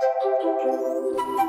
Música